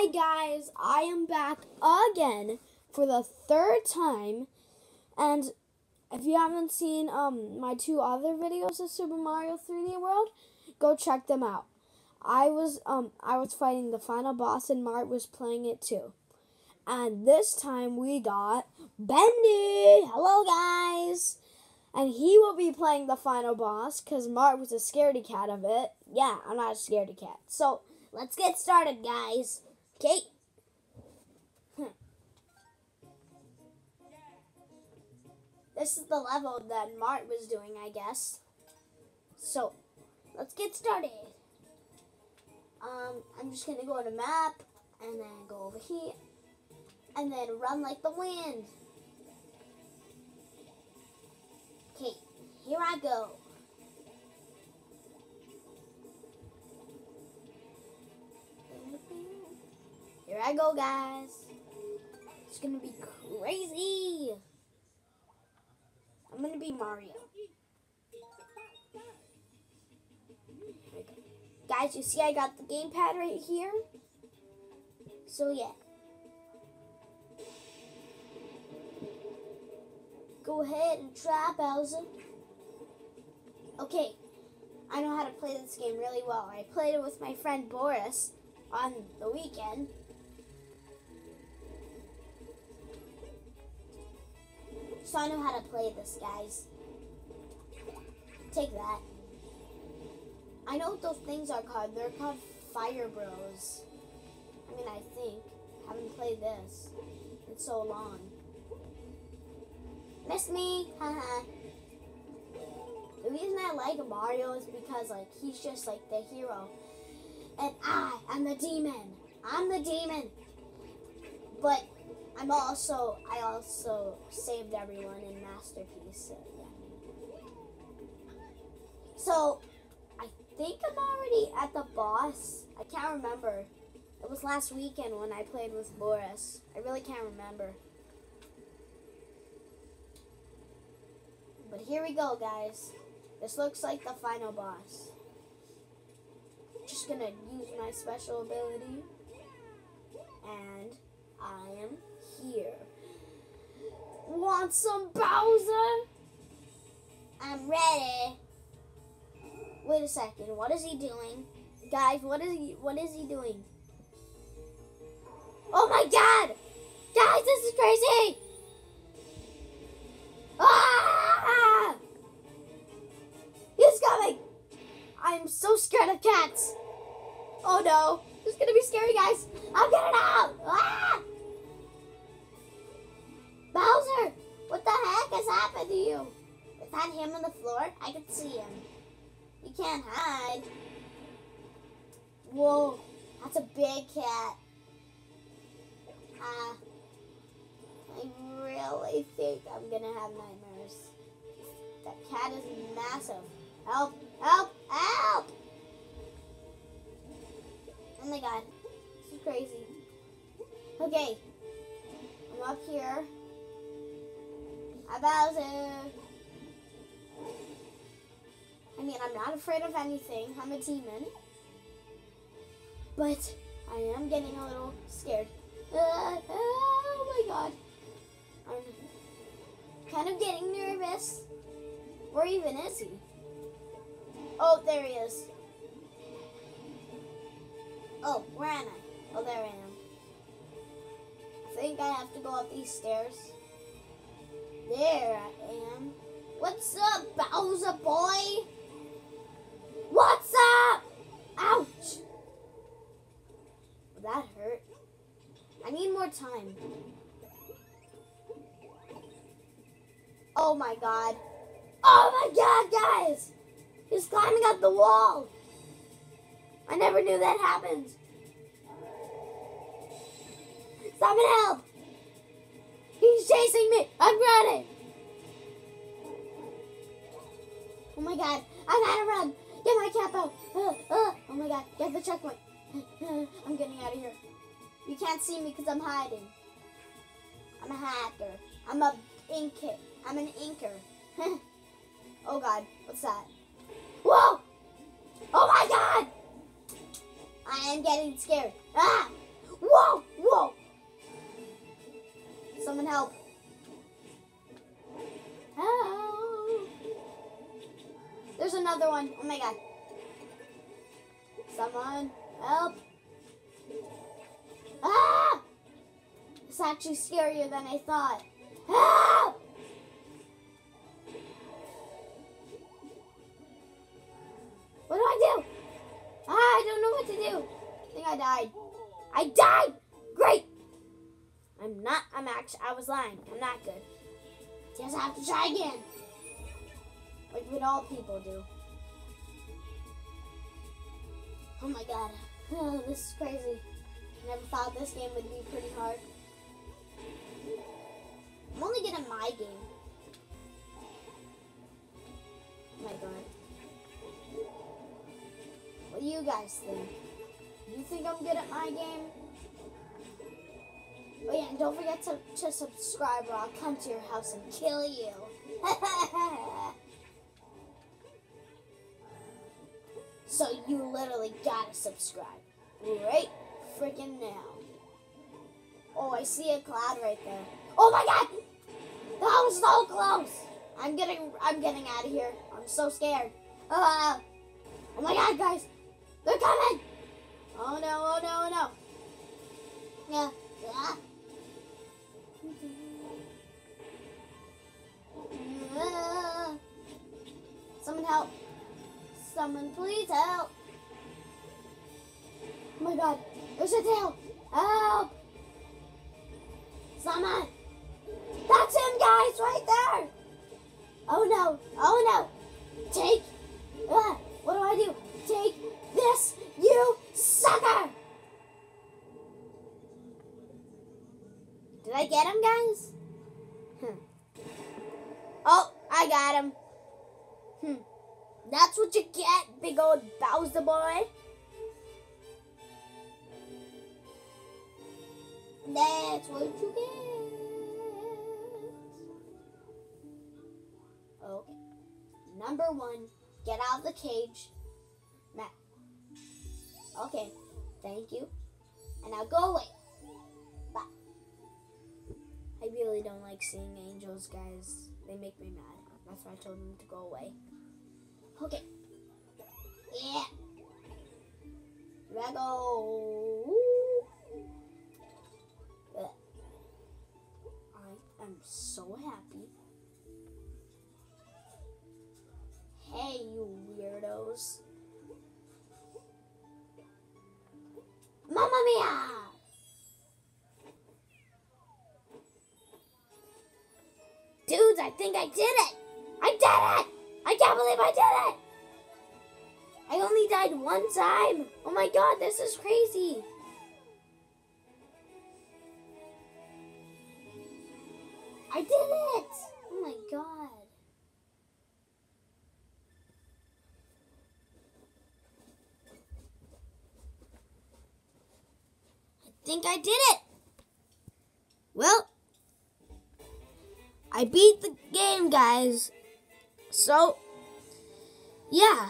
Hi guys, I am back again for the third time. And if you haven't seen um my two other videos of Super Mario 3D World, go check them out. I was um I was fighting the final boss and Mart was playing it too. And this time we got Bendy. Hello guys. And he will be playing the final boss because Mart was a scaredy cat of it. Yeah, I'm not a scaredy cat. So let's get started, guys. Okay. This is the level that Mart was doing, I guess. So, let's get started. Um, I'm just gonna go to map and then go over here and then run like the wind. Okay, here I go. I go, guys. It's gonna be crazy. I'm gonna be Mario. Guys, you see I got the gamepad right here? So yeah. Go ahead and try, Bowser. Okay, I know how to play this game really well. I played it with my friend Boris on the weekend. So I know how to play this, guys. Take that. I know what those things are called. They're called Fire Bros. I mean, I think. Haven't played this in so long. Miss me? Haha. the reason I like Mario is because, like, he's just, like, the hero. And I am the demon. I'm the demon. But I'm also, I also saved everyone in Masterpiece. So, yeah. So, I think I'm already at the boss. I can't remember. It was last weekend when I played with Boris. I really can't remember. But here we go, guys. This looks like the final boss. Just gonna use my special ability. And I am here. Want some Bowser? I'm ready. Wait a second. What is he doing? Guys, what is he what is he doing? Oh my god! Guys, this is crazy! Ah! He's coming! I'm so scared of cats. Oh no. This is gonna be scary, guys. I'm getting out! Ah! Happened to you? That him on the floor? I could see him. You can't hide. Whoa, that's a big cat. Ah, uh, I really think I'm gonna have nightmares. That cat is massive. Help, help, help! Oh my god, this is crazy. Okay, I'm up here. Hi, Bowser. I mean, I'm not afraid of anything. I'm a demon. But I am getting a little scared. Uh, oh my god. I'm kind of getting nervous. Where even is he? Oh, there he is. Oh, where am I? Oh, there I am. I think I have to go up these stairs. There I am. What's up, Bowser boy? What's up? Ouch! That hurt. I need more time. Oh my god. Oh my god, guys! He's climbing up the wall. I never knew that happened. Someone help! He's chasing me! I'm running! Oh my god, I gotta run! Get my cap out! Uh, uh. Oh my god, get the checkpoint! I'm getting out of here. You can't see me because I'm hiding. I'm a hacker. I'm a inker. I'm an inker. oh god, what's that? Whoa! Oh my god! I am getting scared. Ah! Whoa! Another one. Oh my god. Someone help. Ah! It's actually scarier than I thought. Help! What do I do? Ah, I don't know what to do. I think I died. I died! Great! I'm not, I'm actually, I was lying. I'm not good. Just have to try again. Like what all people do. Oh my god. Oh, this is crazy. Never thought this game would be pretty hard. I'm only good at my game. Oh my god. What do you guys think? You think I'm good at my game? Oh yeah, and don't forget to, to subscribe or I'll come to your house and kill you. so you literally gotta subscribe. Right freaking now. Oh, I see a cloud right there. Oh my god! That was so close! I'm getting I'm getting out of here. I'm so scared. Uh, my god. There's a tail. Help. Someone. That's him, guys, right there. Oh no. Oh no. Take. Uh, what do I do? Take this, you sucker. Did I get him, guys? Hmm. Oh, I got him. Hmm. That's what you get, big old Bowser boy. That's what you get. Okay. Number one, get out of the cage. Matt. Okay. Thank you. And now go away. Bye. I really don't like seeing angels, guys. They make me mad. That's why I told them to go away. Okay. Yeah. Here I am so happy. Hey, you weirdos. Mamma mia! Dudes, I think I did it! I did it! I can't believe I did it! I only died one time! Oh my god, this is crazy! I did it! Oh my god. I think I did it! Well, I beat the game, guys. So, yeah,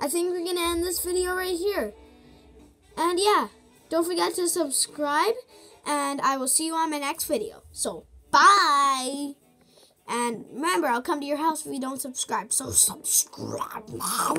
I think we're going to end this video right here. And yeah, don't forget to subscribe, and I will see you on my next video. So, bye! And remember, I'll come to your house if you don't subscribe. So, subscribe now.